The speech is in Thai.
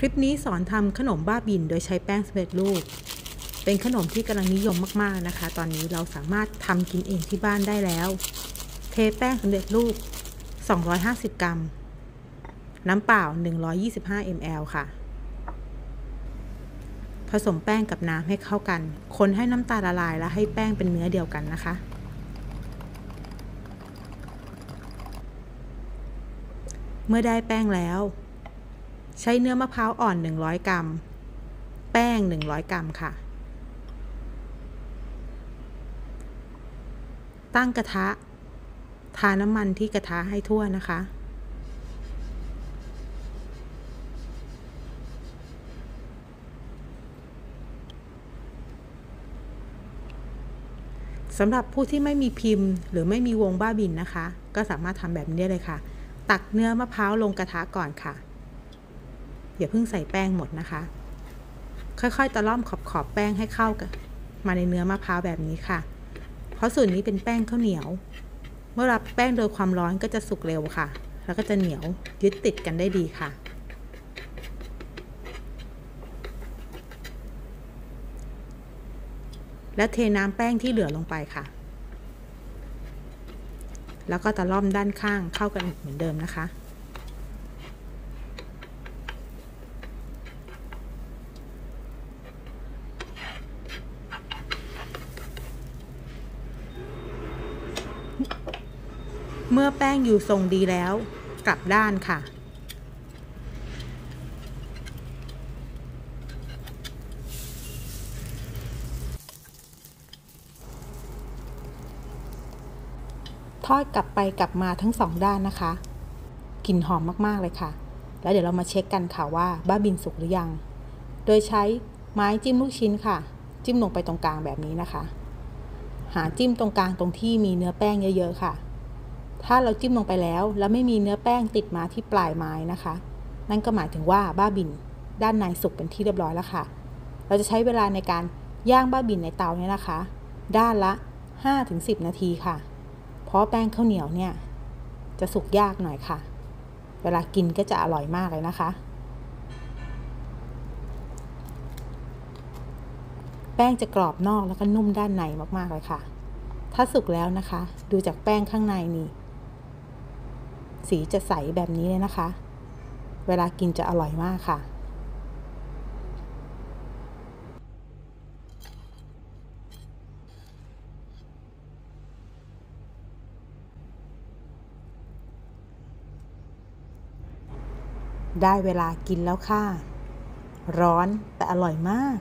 คลิปนี้สอนทำขนมบ้าบินโดยใช้แป้งสำเร็จรูป เป็นขนมที่กำลังนิยมมากๆนะคะ ตอนนี้เราสามารถทำกินเองที่บ้านได้แล้ว เทแป้งสำเร็จรูป 250 กรัม น้ำเปล่า 125 ml ค่ะ ผสมแป้งกับน้ำให้เข้ากัน คนให้น้ำตาลละลายและให้แป้งเป็นเนื้อเดียวกันนะคะ เมื่อได้แป้งแล้ว ใช้เนื้อมะพร้าวอ่อน 100 กรัม แป้ง 100 กรัมค่ะ ตั้งกระทะ ทาน้ำมันที่กระทะให้ทั่วนะคะ สำหรับผู้ที่ไม่มีพิมพ์หรือไม่มีวงบ้าบินนะคะ ก็สามารถทำแบบนี้เลยค่ะ ตักเนื้อมะพร้าวลงกระทะก่อนค่ะ อย่าเพิ่งใส่แป้งหมดนะคะ ค่อยๆ ตะล่อมขอบขอบแป้งให้เข้ากันมาในเนื้อมะพร้าวแบบนี้ค่ะ เพราะส่วนนี้เป็นแป้งข้าวเหนียว เมื่อรับแป้งโดยความร้อนก็จะสุกเร็วค่ะ แล้วก็จะเหนียวยึดติดกันได้ดีค่ะ และเทน้ำแป้งที่เหลือลงไปค่ะ แล้วก็ตะล่อมด้านข้างเข้ากันเหมือนเดิมนะคะ เมื่อแป้งอยู่ทรงดีแล้ว กลับด้านค่ะ ทอดกลับไปกลับมาทั้งสองด้านนะคะกลิ่นหอมมากๆเลยค่ะ แล้วเดี๋ยวเรามาเช็คกันค่ะว่าบ้าบินสุกหรือยัง โดยใช้ไม้จิ้มลูกชิ้นค่ะ จิ้มลงไปตรงกลางแบบนี้นะคะ หาจิ้มตรงกลางตรงที่มีเนื้อแป้งเยอะๆค่ะ ถ้าเราจิ้มลงไปแล้ว แล้วไม่มีเนื้อแป้งติดมาที่ปลายไม้นะคะ นั่นก็หมายถึงว่าบ้าบินด้านในสุกเป็นที่เรียบร้อยแล้วค่ะ เราจะใช้เวลาในการย่างบ้าบินในเตาเนี่ยนะคะ ด้านละ 5-10 นาทีค่ะ เพราะแป้งข้าวเหนียวเนี่ยจะสุกยากหน่อยค่ะ เวลากินก็จะอร่อยมากเลยนะคะ แป้งจะกรอบนอกแล้วก็นุ่มด้านในมากๆเลยค่ะ ถ้าสุกแล้วนะคะ ดูจากแป้งข้างในนี่ สีจะใสแบบนี้เลยนะคะ เวลากินจะอร่อยมากค่ะได้เวลากินแล้วค่ะ ร้อนแต่อร่อยมาก